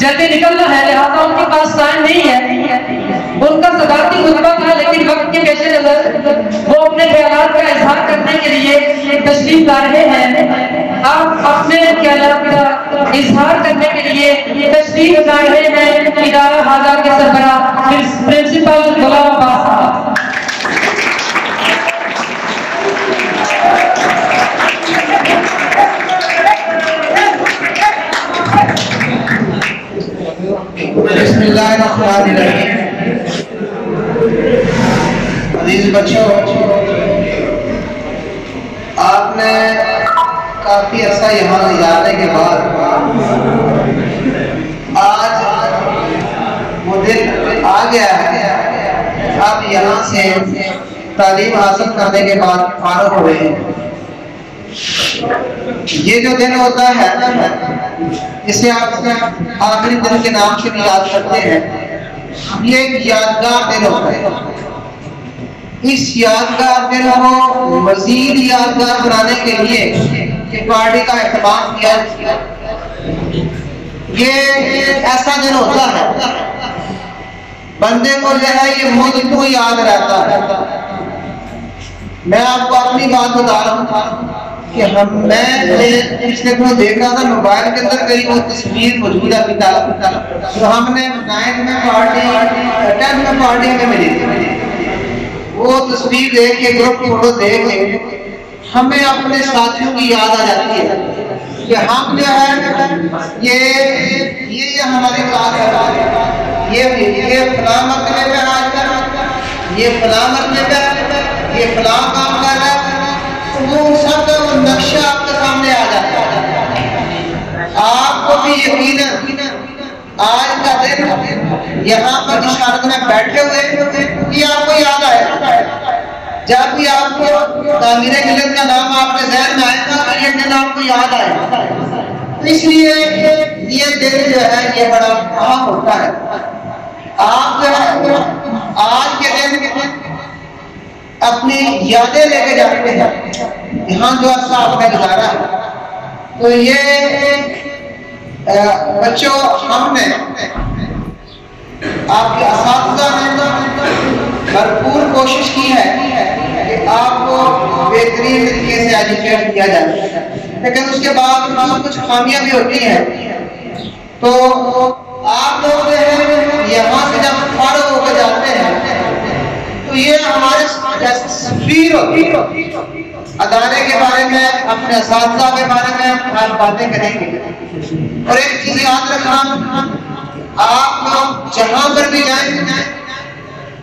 जल्दी निकलना है लिहाजा उनके पास टाइम नहीं है। उनका सदारती खुतबा था, लेकिन वक्त के पेश नज़र वो अपने ख्याल का इजहार करने के लिए तशरीफ़ ला रहे हैं। आप अपने ख्याल का इजहार करने के लिए तशरीफ़ ला रहे हैं, इदारा हाजा के सरबरा प्रिंसिपल गुलाम बच्चों, आपने काफ़ी अर्सा यहाँ गुजारने के बाद। आज वो दिन आ गया है। आप यहाँ से तालीम हासिल करने के बाद फारूक हुए ये जो दिन होता है, इसे आप आखिरी दिन के नाम से भी याद करते हैं। एक यादगार दिन होता है इस यादगार दिन को मजीद यादगार बनाने के लिए कि पार्टी का एहतमाम किया। ये ऐसा दिन होता है, बंदे को जो है ये मुझ को याद रहता है? मैं आपको अपनी बात बता रहा हूँ। कि हम मैं पिछले दिनों देख रहा था, मोबाइल के अंदर कहीं वो तस्वीर मौजूद है, पिता तो हमने नाइन्थ में पार्टी टेंथ में पार्टी हमें मिली थी। वो तस्वीर देख के ग्रुप फ़ोटो देख के, हमें अपने साथियों की याद आ जाती है कि हम जो है, ये ये ये हमारे क्लास है। ये ये फला मरतबे पे आज कर ये फला मरतबे पे ये फला काम कर रहा है। तो वो सब नक्शा आपके सामने आ जाता है। आपको भी यकीन आज का दिन यहाँ पर इशारत में बैठे हुए कि आपको याद आएगा जब भी आपको तामीर मिलत का नाम आपके जहन में आएगा तो ये दिन आपको याद तो इसलिए ये दिन जो है, ये बड़ा अहम होता है। आप जो है, आज के दिन अपनी यादें लेके जाते हैं। यहाँ जो अर्सा आपने है। तो ये बच्चों हमने आपके भरपूर कोशिश की है कि आपको बेहतरीन तरीके से एजुकेट किया जाए। लेकिन उसके बाद कुछ खामियाँ भी होती हैं। तो आप लोग जो यहाँ से जब फारग होकर जाते हैं तो ये हमारे तस्वीर अदारे के बारे में, अपने इस के बारे में आप बातें करेंगे। और एक चीज़ याद रखना, आप लोग जहाँ पर भी जाए,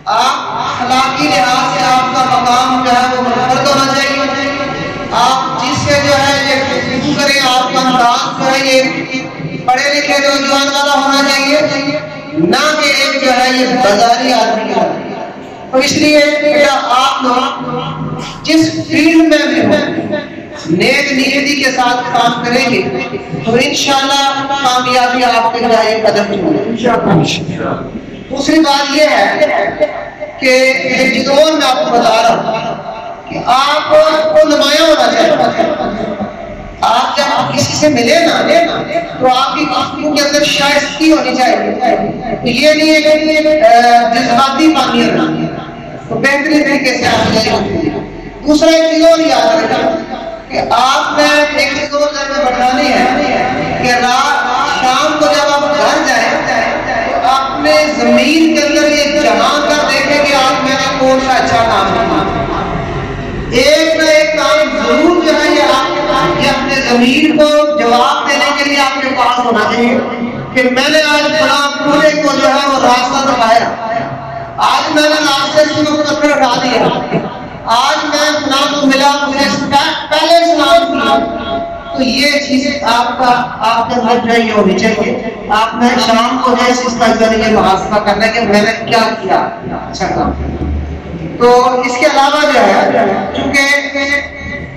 आप अखलाकी लिहाज से आपका मकाम जो है वो मुनफरद होना चाहिए आप जिससे जो है ये करें, आपका अंदाज जो है ये पढ़े लिखे नौजवान वाला होना चाहिए, ना कि एक जो है ये बाजारी आदमी का। तो इसलिए आप लोग जिस फ़ील्ड में भी हो नेक नियति के साथ काम करेंगे तो इंशाल्लाह कामयाबी आपके जाए कदम दूसरी बात यह है कि जिदोर मैं आपको बता रहा हूँ कि आपको नुमाया होना चाहिए। आप जब किसी से मिले ना तो आपकी गुफ्तु के अंदर शाइस्ती होनी चाहिए। तो ये नहीं है कि जज्बाती पानी होना तो बेहतरीन तरीके से आप दूसरा एक चीज़ और याद रखना कि आपने एक चीज़ और में बैठानी है कि रात, शाम को जब आप घर जाए तो अपने ज़मीन के अंदर ये जमा कर देखें कि आज मैंने कौन सा अच्छा काम किया एक ना एक काम ज़रूर जो है ये आपके ये अपने ज़मीन को जवाब देने के लिए आपके पास होना चाहिए कि मैंने आज बड़ा पूरे को जो है वो रास्ता दिखाया। आज मैंने रास्ते से पत्थर उठा दिया। आज मैं सलाम को मिला, मुझे पहले सलाम किया तो ये चीज़ आपका, आपके अंदर जो ये होनी चाहिए। आपने शाम को है इसका ज़रिए मुहासबा करना कि, मैंने क्या किया? अच्छा काम। तो इसके अलावा जो है, चूँकि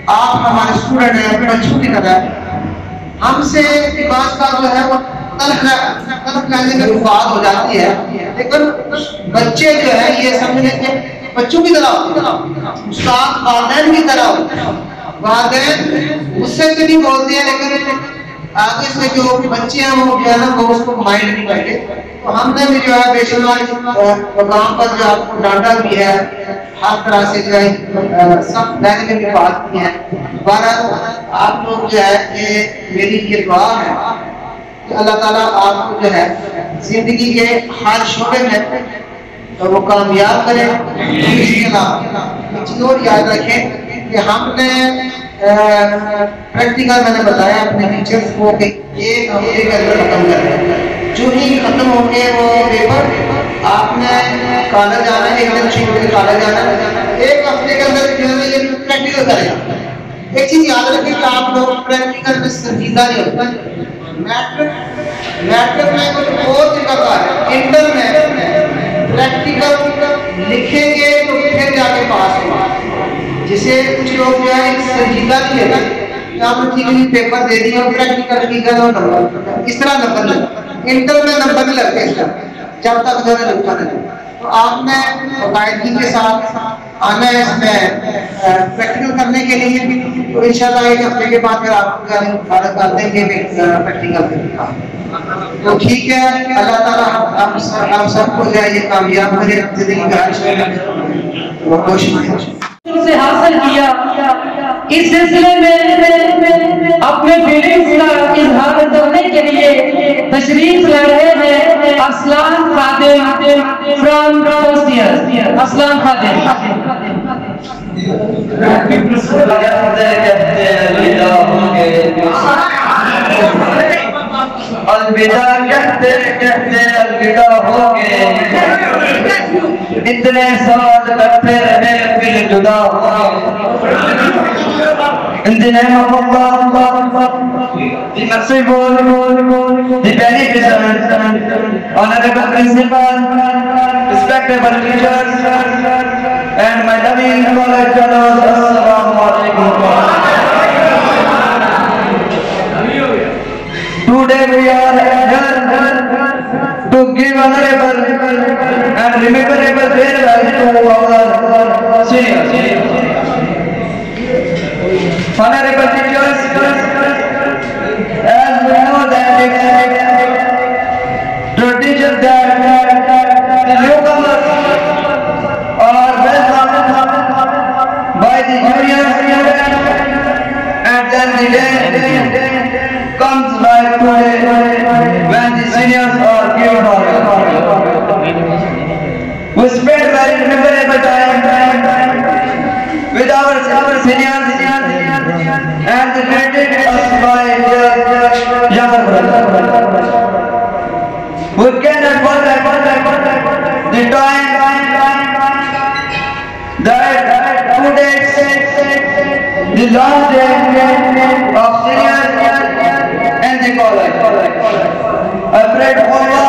आप हमारे स्टूडेंट हैं बच्चों की तरह, हमसे बात का जो है, वो में हो जाती है। लेकिन बच्चे जो है, ये समझ बच्चों की तरह उस्ताद वालदेन की तरह वालदेन उससे तो नहीं बोलते हैं, लेकिन आगे से जो बच्चे हैं, वो जो है ना, वो उसको माइंड नहीं करते तो हमने भी जो है, बेशुमार प्रोग्राम पर जो आपको डांटा भी है, हर तरह से जो है सब दायरे में भी बात की है। पर आप लोग जो है, ये मेरी ये दुआ है कि अल्लाह ताला आपको जो है, ज़िंदगी के हर शोबे में तो वो कामयाब करे। और याद रखें कि हमने प्रैक्टिकल मैंने बताया अपने टीचर्स को कि एक हफ़्ते के अंदर खत्म कर जो ही खत्म होंगे वो पेपर आपने कॉलेज आना है, एक दिन छुट्टी कॉलेज आना एक हफ़्ते के अंदर जो है ये प्रैक्टिकल करेगा। एक चीज़ याद रखें कि आप लोग प्रैक्टिकल में संजीदा नहीं होता। मैट्रिक मैट्रिक में कुछ और जगह का है। इंटर में। प्रैक्टिकल लिखेंगे तो फिर जाके पास होगा। जिसे कुछ लोग जो है संजीदा नहीं लेते आपने ठीक नहीं पेपर दे दिया प्रैक्टिकल की गलत नंबर इस तरह नंबर लग। इंटर में नंबर नहीं लगते इस जब तक जो है नहीं तो आपने बाकायदगी के साथ आना है इसमें प्रैक्टिकल करने के लिए भी तो इंशाल्लाह एक हफ़्ते के बाद फिर आपको कर देंगे प्रैक्टिकल तो ठीक है, अल्लाह ताला हम हम सबको जो है ये कामयाब करे, ज़िंदगी का हर कोशिश से हासिल किया, इस सिलसिले में अपने फीलिंग्स का इजहार करने के लिए तशरीफ़ ला रहे हैं। Khadim from first year Aslan Khadim अलविदा कहते कहते अलविदा हो गए इतने साल करते रहे फिर जुदा In the name of Allah, Allah, Allah, the merciful, the beneficent, honorable principal, respectable teachers, and my loving college fellows, Assalamu alaikum. Today we are here to give honorable and rememberable farewell to our seniors. Honorable teachers, as we know that tradition that the newcomers are welcomed by the juniors and then the day comes by today when the seniors are given honor. We spent very memorable time with our seniors animated by the Jaffar We cannot forget the time that two days, the last day of senior and the college. I prayed for